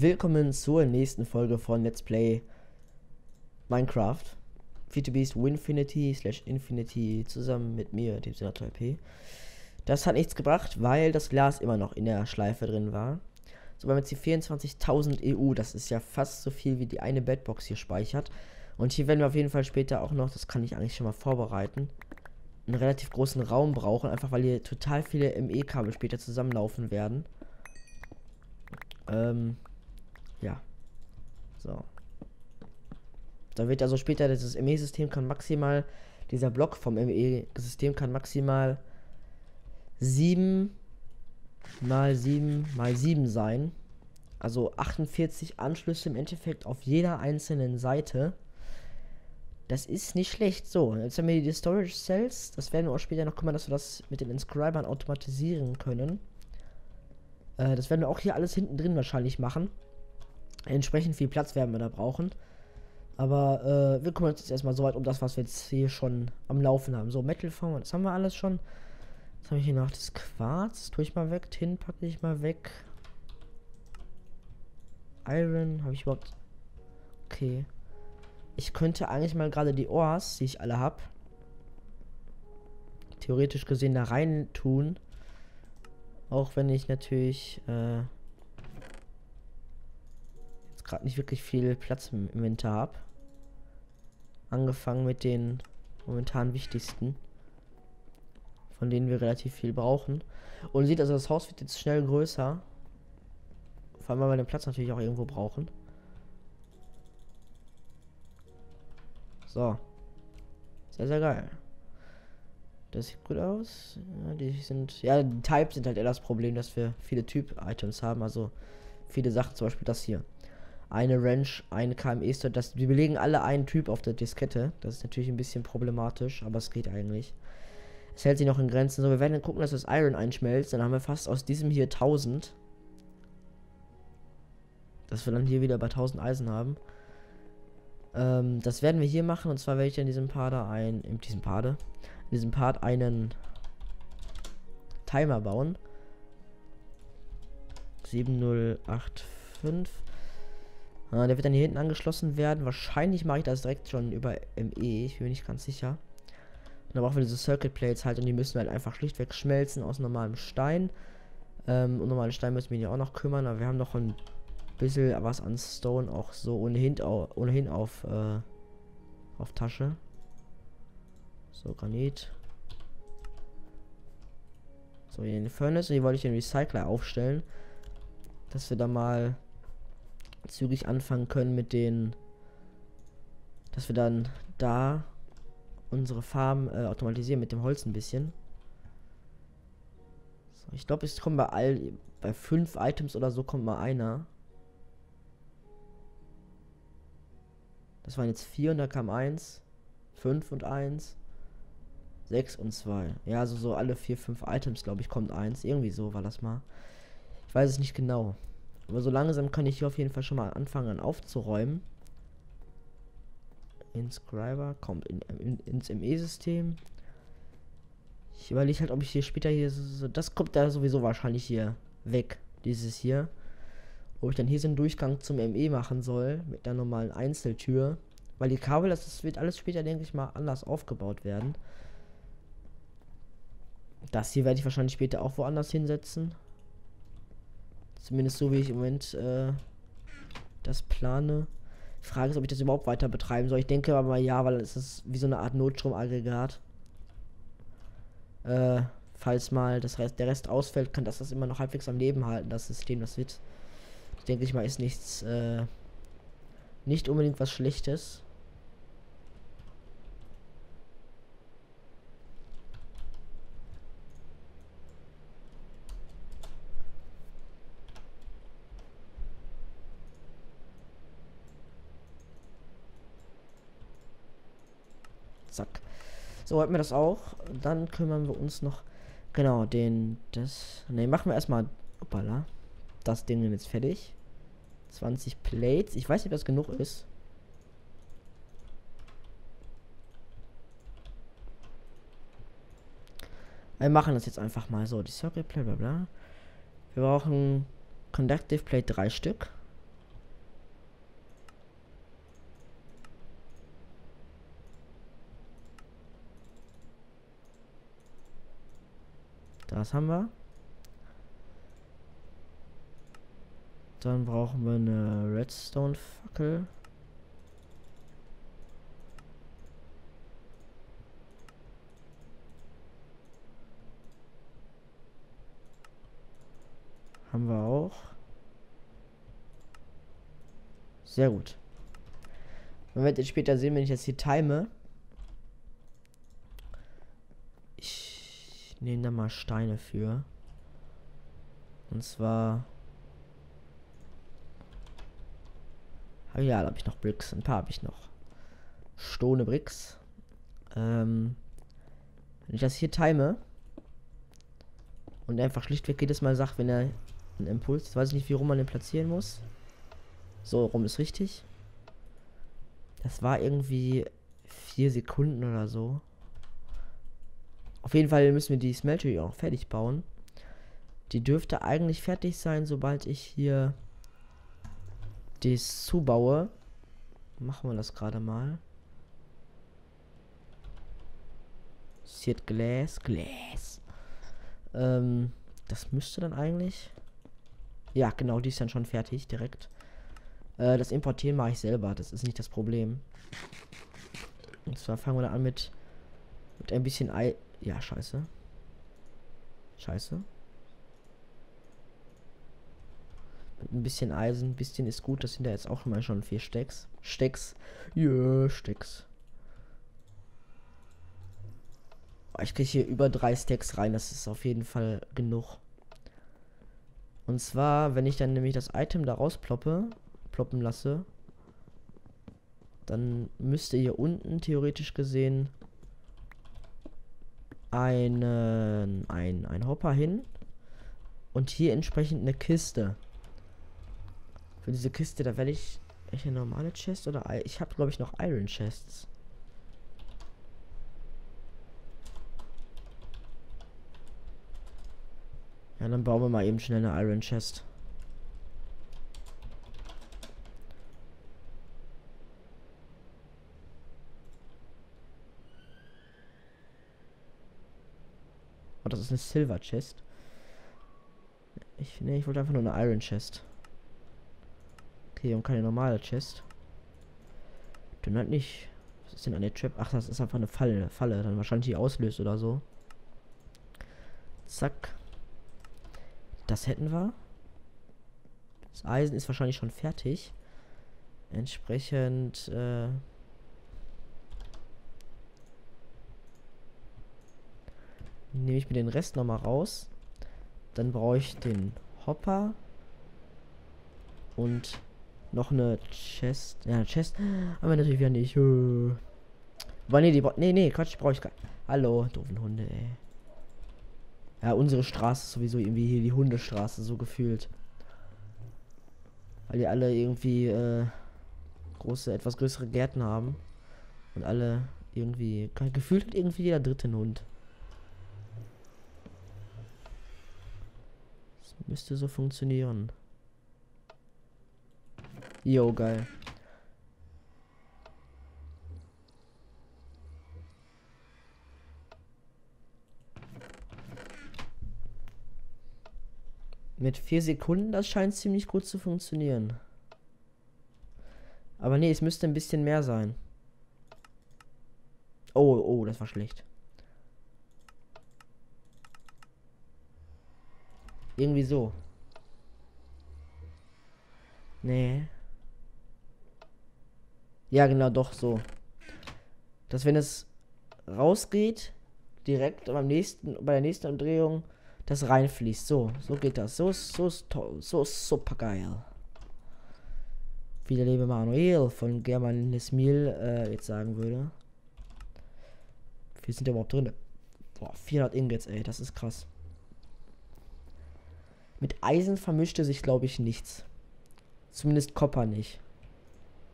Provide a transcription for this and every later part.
Willkommen zur nächsten Folge von Let's Play Minecraft. Feature Beast Winfinity slash Infinity zusammen mit mir, dem Senator LP. Das hat nichts gebracht, weil das Glas immer noch in der Schleife drin war. So, wir haben jetzt die 24.000 EU, das ist ja fast so viel wie die eine Bedbox hier speichert. Und hier werden wir auf jeden Fall später auch noch, das kann ich eigentlich schon mal vorbereiten, einen relativ großen Raum brauchen, einfach weil hier total viele ME-Kabel später zusammenlaufen werden. Ähm, ja. So. Da wird also später dieses ME-System kann maximal, dieser Block vom ME-System kann maximal 7 mal 7 mal 7 sein. Also 48 Anschlüsse im Endeffekt auf jeder einzelnen Seite. Das ist nicht schlecht. So, jetzt haben wir die Storage Cells. Das werden wir auch später noch kommen, dass wir das mit den Inscribern automatisieren können. Äh, das werden wir auch hier alles hinten drin wahrscheinlich machen. Entsprechend viel Platz werden wir da brauchen. Aber äh, wir kümmern uns jetzt erstmal soweit um das, was wir jetzt hier schon am Laufen haben. So, Metal Foam, das haben wir alles schon. Was habe ich hier noch? Das Quarz, tue ich mal weg. Tin packe ich mal weg. Iron, habe ich überhaupt... Okay. Ich könnte eigentlich mal gerade die Ores, die ich alle habe, theoretisch gesehen da rein tun. Auch wenn ich natürlich äh, jetzt gerade nicht wirklich viel Platz im Inventar habe. Angefangen mit den momentan wichtigsten, von denen wir relativ viel brauchen. Und sieht also, das Haus wird jetzt schnell größer. Vor allem, weil wir den Platz natürlich auch irgendwo brauchen. So. Sehr, sehr geil. Das sieht gut aus. Ja, die sind. Ja, die Types sind halt eher das Problem, dass wir viele Typ-Items haben. Also viele Sachen, zum Beispiel das hier. Eine Wrench, eine KME-Store. Die belegen alle einen Typ auf der Diskette. Das ist natürlich ein bisschen problematisch, aber es geht eigentlich. Es hält sich noch in Grenzen. So, wir werden dann gucken, dass das Iron einschmelzt. Dann haben wir fast aus diesem hier 1000. Dass wir dann hier wieder bei 1000 Eisen haben. Ähm, das werden wir hier machen. Und zwar werde ich in diesem Part ein. In diesem Part in diesem Part einen Timer bauen. 7085. Ah, der wird dann hier hinten angeschlossen werden. Wahrscheinlich mache ich das direkt schon über ME. Ich bin mir nicht ganz sicher. Und dann brauchen wir diese Circuit Plates halt und die müssen halt einfach schlichtweg schmelzen aus normalem Stein. Ähm, und normalen Stein müssen wir hier auch noch kümmern, aber wir haben noch ein bisschen was an Stone auch so ohnehin, ohnehin auf, äh, auf Tasche. So, Granit. So, hier in den Furnace. Und hier wollte ich den Recycler aufstellen. Dass wir da mal zügig anfangen können mit den. Dass wir dann da unsere Farm äh, automatisieren mit dem Holz ein bisschen. So, ich glaube, es kommt bei all. Bei fünf Items oder so kommt mal einer. Das waren jetzt vier und da kam eins. Fünf und eins. 6 und 2. Ja, also so alle 4, 5 Items, glaube ich, kommt eins. Irgendwie so war das mal. Ich weiß es nicht genau. Aber so langsam kann ich hier auf jeden Fall schon mal anfangen aufzuräumen. Inscriber kommt in, in, ins ME-System. Ich überlege halt, ob ich hier später hier so, das kommt da sowieso wahrscheinlich hier weg, dieses hier. Ob ich dann hier so einen Durchgang zum ME machen soll, mit der normalen Einzeltür. Weil die Kabel, das, das wird alles später, denke ich mal, anders aufgebaut werden. Das hier werde ich wahrscheinlich später auch woanders hinsetzen. Zumindest so, wie ich im Moment äh, das plane. Die Frage ist, ob ich das überhaupt weiter betreiben soll. Ich denke aber mal ja, weil es ist wie so eine Art Notstromaggregat. Äh, falls mal das Rest, der Rest ausfällt, kann das das immer noch halbwegs am Leben halten, das System. Das wird, denke ich mal, ist nichts, äh, nicht unbedingt was Schlechtes. Zack. So, hätten wir das auch. Dann kümmern wir uns noch. Genau, den. Das. Ne, machen wir erstmal. Opala. Das Ding jetzt fertig. 20 Plates. Ich weiß nicht, ob das genug ist. Wir machen das jetzt einfach mal so. Die Circuit Plate, bla bla. Wir brauchen Conductive Plate 3 Stück. Das haben wir. Dann brauchen wir eine Redstone-Fackel. Haben wir auch. Sehr gut. Man wird jetzt später sehen, wenn ich jetzt hier time. Ich nehme da mal Steine für. Und zwar ja, da habe ich noch Bricks. Ein paar habe ich noch. Stone Bricks. Ähm, wenn ich das hier time und einfach schlichtweg jedes Mal sagt, wenn er einen Impuls, jetzt weiß ich nicht, wie rum man den platzieren muss. So rum ist richtig. Das war irgendwie vier Sekunden oder so. Auf jeden Fall müssen wir die Smeltery auch fertig bauen. Die dürfte eigentlich fertig sein, sobald ich hier dies zubaue, machen wir das gerade mal. Seed Glass, Glass. Ähm, das müsste dann eigentlich. Ja, genau, die ist dann schon fertig direkt. Äh, das Importieren mache ich selber, das ist nicht das Problem. Und zwar fangen wir dann an mit, mit ein bisschen Ei. Ja, scheiße. Scheiße. Mit ein bisschen Eisen, ein bisschen ist gut. Das sind ja jetzt auch mal schon vier Stecks. Stecks. Yeah, Stecks. Oh, ich kriege hier über drei Stacks rein. Das ist auf jeden Fall genug. Und zwar, wenn ich dann nämlich das Item da rausploppe, ploppen lasse, dann müsste hier unten theoretisch gesehen einen, ein, ein Hopper hin und hier entsprechend eine Kiste. Für diese Kiste, da werde ich. Welche normale Chest oder. Ich habe, glaube ich, noch Iron Chests. Ja, dann bauen wir mal eben schnell eine Iron Chest. Oh, das ist eine Silver Chest. Ich, nee, ich wollte einfach nur eine Iron Chest. Okay, und keine normale Chest. Dann halt nicht. Was ist denn eine Trap? Ach, das ist einfach eine Falle. Falle. Dann wahrscheinlich die auslöst oder so. Zack. Das hätten wir. Das Eisen ist wahrscheinlich schon fertig. Entsprechend, äh nehme ich mir den Rest nochmal raus. Dann brauche ich den Hopper und noch eine Chest. Ja, eine Chest. Aber natürlich wieder nicht. Äh. Aber nee, die Nee, nee, Quatsch, brauche ich gar Hallo, doofen Hunde, ey. Ja, unsere Straße ist sowieso irgendwie hier die Hundestraße, so gefühlt. Weil die alle irgendwie äh, große, etwas größere Gärten haben. Und alle irgendwie. Gefühlt hat irgendwie jeder dritte Hund. Müsste so funktionieren. Jo, geil. Mit vier Sekunden, das scheint ziemlich gut zu funktionieren. Aber nee, es müsste ein bisschen mehr sein. Oh, oh, das war schlecht. Irgendwie so. Nee. Ja, genau, doch so. Dass wenn es rausgeht, direkt beim nächsten, bei der nächsten Umdrehung, das reinfließt. So, so geht das. So ist, so. So ist super geil. Wie der liebe Manuel von German Nesmil äh, jetzt sagen würde. Wir sind ja überhaupt drin. Boah, 400 Ingots, ey, das ist krass. Mit Eisen vermischte sich, glaube ich, nichts. Zumindest Copper nicht.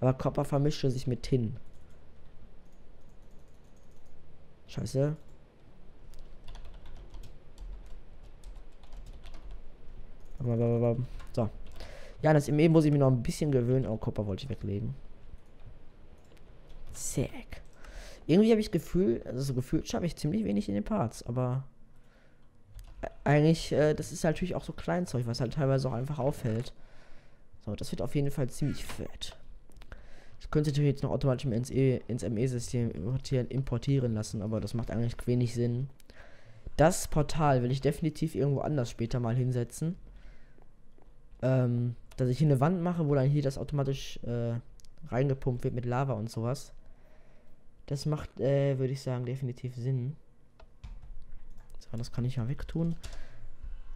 Aber Copper vermischte sich mit Tin. Scheiße. So. Ja, das im muss ich mir noch ein bisschen gewöhnen. Oh, Copper wollte ich weglegen. Zack. Irgendwie habe ich Gefühl, also so gefühlt schaffe ich ziemlich wenig in den Parts, aber eigentlich, äh, das ist natürlich auch so Kleinzeug, was halt teilweise auch einfach auffällt. So, das wird auf jeden Fall ziemlich fett. Ich könnte natürlich jetzt noch automatisch ins, e, ins ME-System importieren, importieren lassen, aber das macht eigentlich wenig Sinn. Das Portal will ich definitiv irgendwo anders später mal hinsetzen. Ähm, dass ich hier eine Wand mache, wo dann hier das automatisch äh, reingepumpt wird mit Lava und sowas. Das macht, äh, würde ich sagen, definitiv Sinn. So, das kann ich mal wegtun.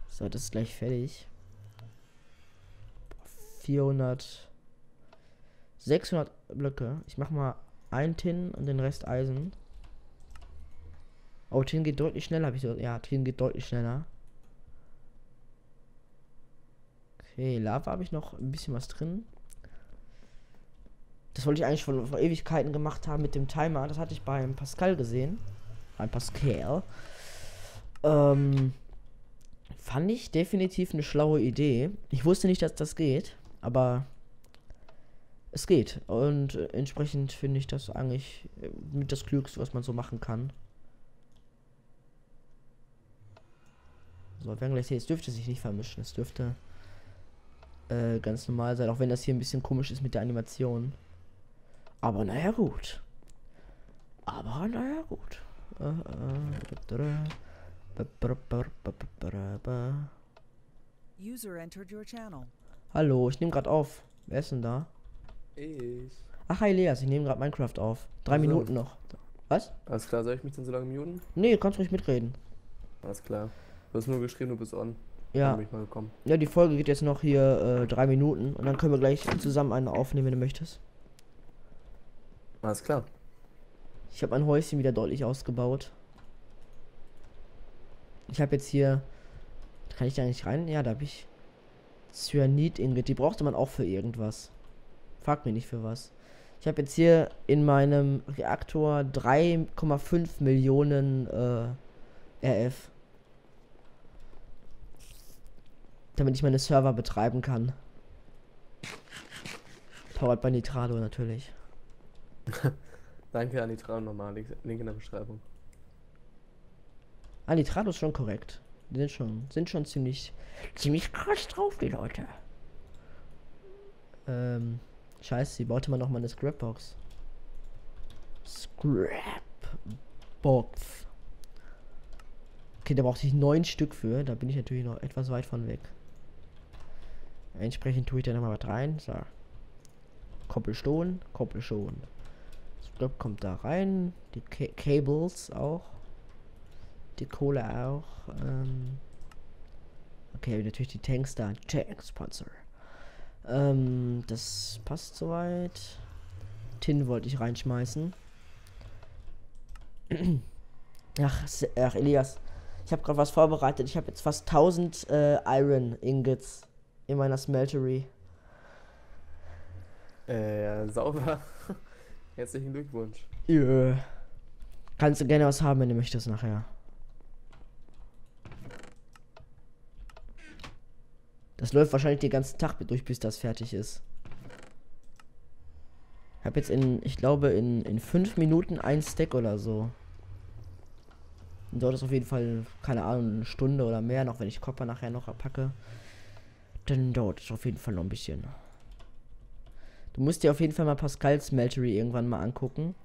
So, das ist gleich fertig. 400. 600 Blöcke. Ich mach mal ein Tin und den Rest Eisen. Oh, Tin geht deutlich schneller, habe ich so. Ja, Tin geht deutlich schneller. Okay, Lava habe ich noch ein bisschen was drin. Das wollte ich eigentlich von, vor Ewigkeiten gemacht haben mit dem Timer. Das hatte ich beim Pascal gesehen. Beim Pascal. Ähm, fand ich definitiv eine schlaue Idee. Ich wusste nicht, dass das geht, aber es geht. Und entsprechend finde ich das eigentlich äh, mit das Klügste, was man so machen kann. So, werden gleich sehen, es dürfte sich nicht vermischen. Es dürfte äh, ganz normal sein, auch wenn das hier ein bisschen komisch ist mit der Animation. Aber naja, gut. Aber naja, gut. Äh, äh, Hallo, ich nehme gerade auf. Wer ist denn da? Ich. Ach, hi Leas, ich nehme gerade Minecraft auf. Drei also. Minuten noch. Was? Alles klar, soll ich mich denn so lange muten? Nee, kannst ruhig mitreden. Alles klar. Du hast nur geschrieben, du bist on. Ja. Ja, die Folge geht jetzt noch hier äh, drei Minuten und dann können wir gleich zusammen eine aufnehmen, wenn du möchtest. Alles klar. Ich habe mein Häuschen wieder deutlich ausgebaut. Ich habe jetzt hier. Kann ich da nicht rein? Ja, da habe ich. Cyanid Ingot. Die brauchte man auch für irgendwas. Frag mich nicht für was. Ich habe jetzt hier in meinem Reaktor 3,5 Millionen äh, RF. Damit ich meine Server betreiben kann. Powered by Nitrado natürlich. Danke an Nitrado nochmal. Link in der Beschreibung. Ah, Nitrado ist schon korrekt. Die sind schon, sind schon ziemlich, ziemlich krass drauf, die Leute. Ähm, scheiße, sie baute mal noch mal eine Scrapbox. Scrapbox. Okay, da brauchte ich neun Stück für. Da bin ich natürlich noch etwas weit von weg. Entsprechend tue ich da nochmal was rein. So. Koppelstohlen, Koppelstohlen. Scrap kommt da rein. Die K Cables auch. Die Kohle auch. Ähm okay, natürlich die Tanks da. Tanksponsor. Ähm, das passt soweit. Tin wollte ich reinschmeißen. Ach, ach Elias. Ich habe gerade was vorbereitet. Ich habe jetzt fast 1000 äh, Iron Ingots in meiner Smeltery. Äh, sauber. Herzlichen Glückwunsch. Yeah. Kannst du gerne was haben, wenn du möchtest nachher. Das läuft wahrscheinlich den ganzen Tag durch, bis das fertig ist. Ich habe jetzt in, ich glaube, in, in fünf Minuten ein Stack oder so. Und dort ist auf jeden Fall, keine Ahnung, eine Stunde oder mehr, noch wenn ich Copper nachher noch packe. Dann dauert es auf jeden Fall noch ein bisschen. Du musst dir auf jeden Fall mal Pascals Smeltery irgendwann mal angucken.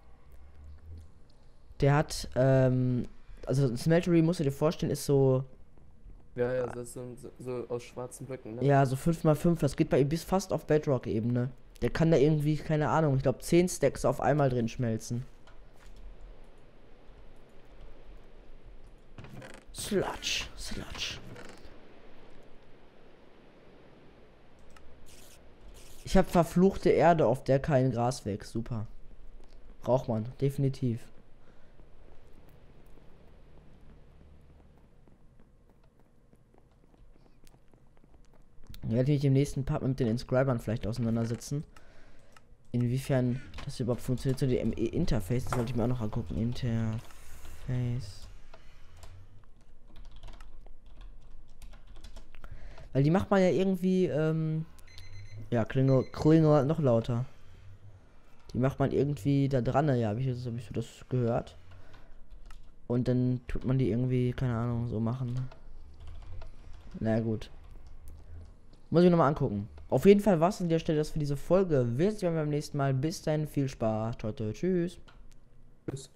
Der hat, ähm, also Smeltery musst du dir vorstellen, ist so ja, ja, das so, so aus schwarzen Blöcken, ne? Ja, so 5x5, das geht bei ihm bis fast auf Bedrock-Ebene. Der kann da irgendwie, keine Ahnung, ich glaube 10 Stacks auf einmal drin schmelzen. Sludge, Sludge. Ich habe verfluchte Erde, auf der kein Gras wächst. Super. Braucht man, definitiv. Ich werde mich im nächsten Part mit den Inscribern vielleicht auseinandersetzen. Inwiefern das überhaupt funktioniert, so die ME-Interface, das sollte ich mir auch noch angucken. Interface. Weil die macht man ja irgendwie, ähm, ja, Klingel, Klingel noch lauter. Die macht man irgendwie da dran, ja, habe ich, hab ich so das gehört. Und dann tut man die irgendwie, keine Ahnung, so machen. Na gut. Muss ich nochmal angucken. Auf jeden Fall war es an der Stelle das für diese Folge. Wir sehen uns beim nächsten Mal. Bis dann, viel Spaß. Ciao, tschüss. Tschüss.